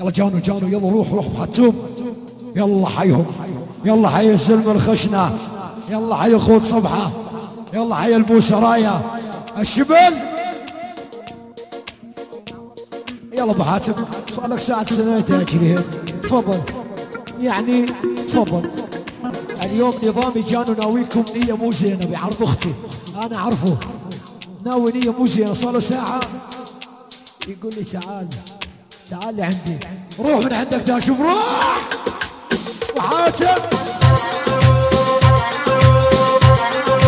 يلا جانو جانو يلا روح روح حتوم يلا حيهم يلا حي الزلم الخشنة. يلا حي الخوت صبحة. يلا حي البوسرايا. الشبل. يلا أبو حاتم صار لك ساعة سنة تاجري تفضل. يعني تفضل. اليوم نظامي جانو ناويكم نية مو زينة بعرض أختي. أنا أعرفه. ناوي نية مو زينة. صار له ساعة. يقول لي تعال. تعال لعندي روح من عندك دا شوف روح. وحاتم.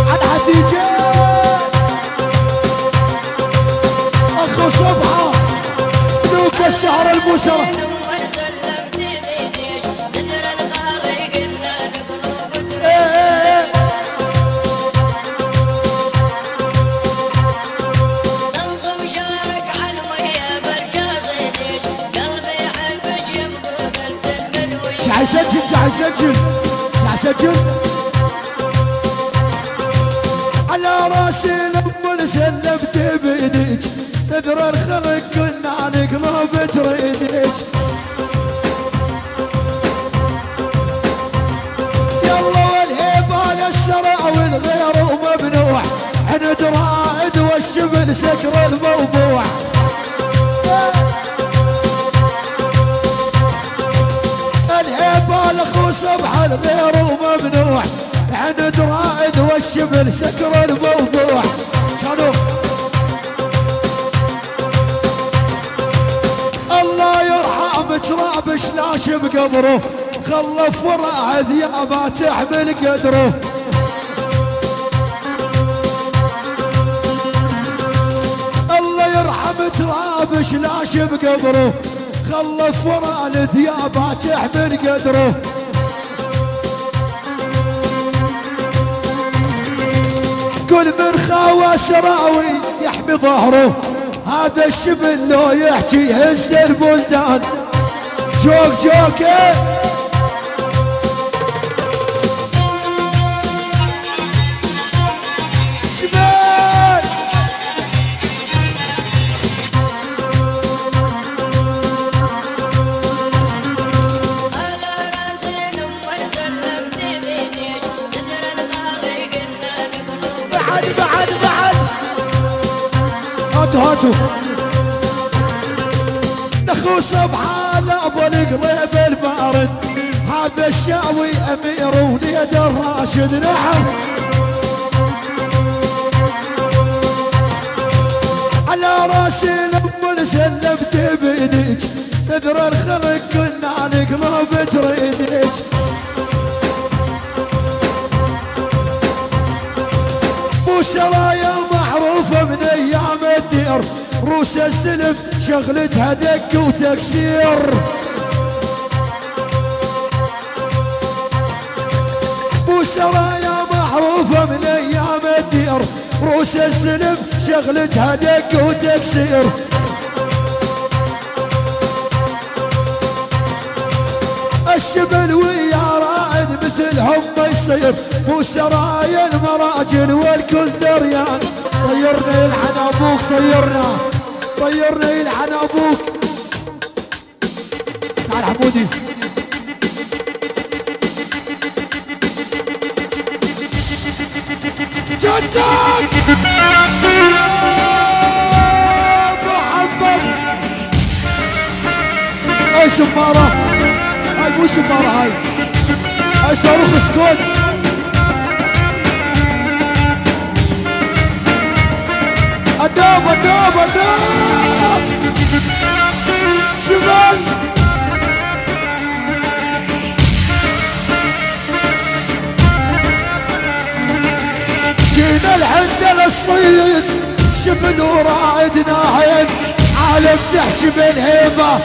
عن حديجة اخو صبحة ملوك السهر البشرة يسجل جاي يسجل جاي يسجل على راسي لما سلمت بيدك نذر الخلق كنا عن قلوب تريدك يلا والهيبة السرع والغير وممنوع عند رائد والشبل سكر الموضوع. الهيبة الاخو صبح الغير وممنوع عند رائد والشبل سكر الموضوع. كانوا الله يرحم تراب شلاش بقبره. خلف وراه ذيابه تحمل قدره. الله يرحم تراب شلاش بقبره. خلف وراه الذيابه تحمل قدره. كل من خاوى سراوي يحمي ظهره. هذا الشبل لو يحكي يهز البلدان. جوك جوك إيه. هاتوا هاتوا اخو سبحان أبو القليب البارد. هذا الشاوي أمير وليد الراشد نعم على راسي لما سلمت بيدك نذر الخلق كنا عن قلوب تريدك مو سرايا الدير روس السلف شغلتها دك وتكسير مو سرايا معروفة من أيام الدير روس السلف شغلتها دك وتكسير الشبل ويا رائد مثلهم يصير مو سرايا المراجل والكل دريان. طيرنا يلعن أبوك طيرنا. طيرنا يلعن أبوك. تعال حمودي. جدك! محمد. أي شمارة هاي مو شمارة هاي. هاي صاروخ سكوت. اداب اداب اداب شمال جينا لعند الصيد شبن ورائدنا عين عالم تحكي بالهيبة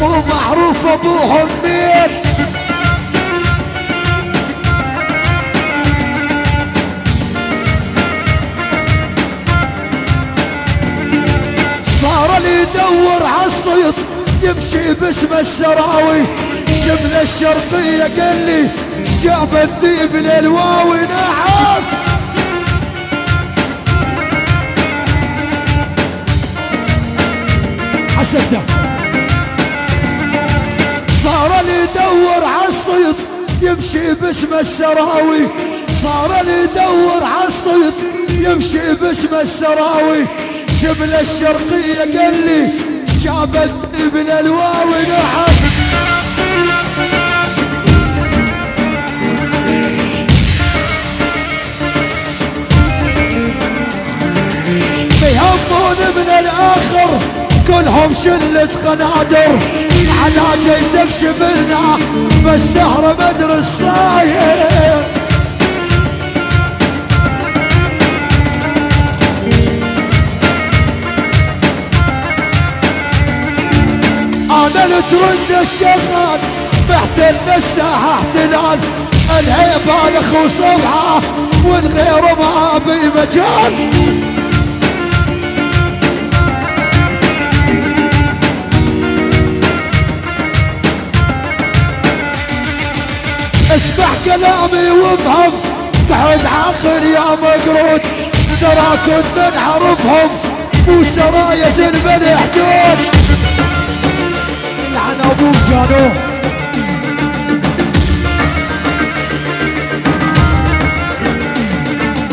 مو معروف أبوهم مين. صار اللي يدور عالصيد يمشي باسم السراوي. شبل الشرقية قال لي شعب الذئب للواوي نعم. عالسكتة صار اللي يدور عالصيد يمشي باسم السراوي. صار اللي يدور عالصيد يمشي باسم السراوي. شبل الشرقية قال لي جابت ابن الواوي نعم يهمون من الآخر كلهم شلة قنادر على جيتك شبلنا بس سهر بدر الصاير أنا الترند الشغال محتل الساحة احتلال الهيبة الاخو صبحة والغير ما في مجال. اسمع كلامي وافهم قعد عاقل يا مقرود ترى كنا نعرفهم مو سرايا بني حدود لعن أبوك جانو.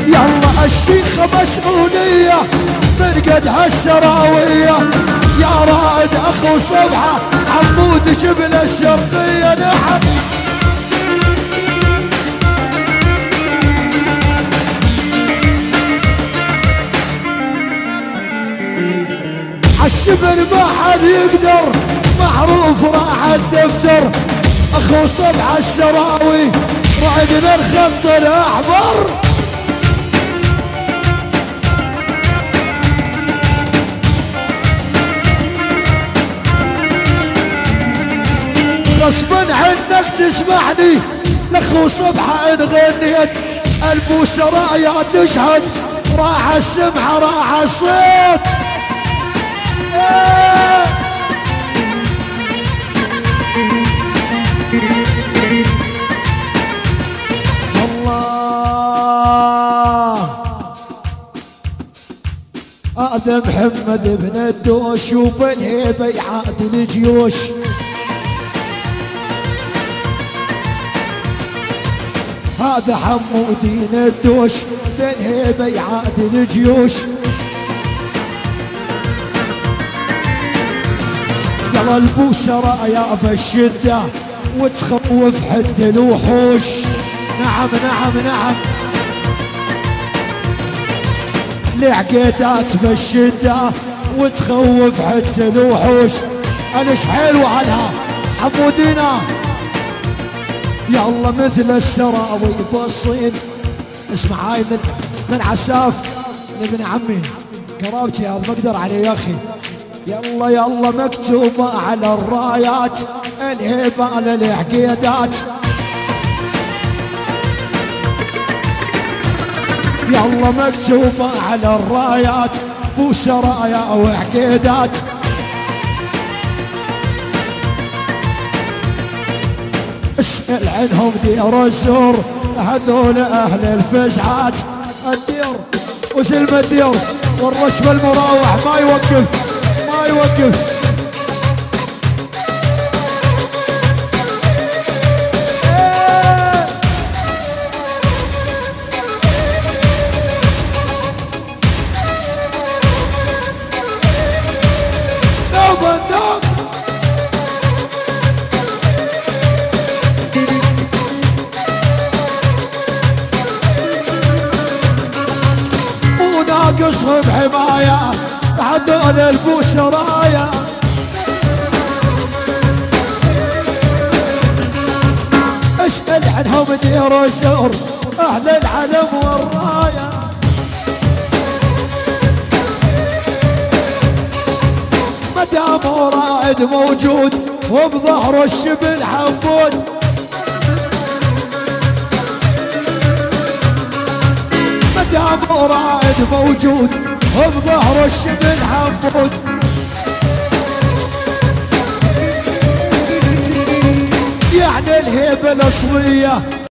يلا الشيخة مسؤولية من قد هالسراوية. يا رائد أخو صبحة حمود شبل الشرقية نعم. عالشبل ما حد يقدر. معروف راح الدفتر. أخو صبح السراوي رعدنا الخط الاحمر غصبا عنك تسمعني لأخو صبحة إن غنيت. البوسرايا تشهد. راح السمعة راح الصوت هذا محمد بن الدوش وبالهيبة يعادل الجيوش. هذا حمودين الدوش بالهيبة يعادل الجيوش. يلا البوسرة يا بالشدة وتخوف حتى الوحوش. نعم نعم نعم. العقيدات بالشدة وتخوف حتى الوحوش أنا حلو عنها حمودينا. يلا مثل السراوي بالصين اسمع هاي من من عساف ابن عمي. قرابتي هذا ما أقدر عليه يا أخي. يلا يلا مكتوبة على الرايات. الهيبة على العقيدات يلا مكتوبة على الرايات بو سرايا وعقيدات اسأل عنهم دير الزور هذول أهل الفزعات الدير وسلم الدير والرشم المراوح ما يوقف ما يوقف. وناقص بحماية هذول البوسرايا اسأل عنهم دير الزور أهل العلم والراية. مدام رائد موجود وبظهر الشبل حبود مدام رائد موجود وبظهر الشبل حبود يعني الهيبة الأصلية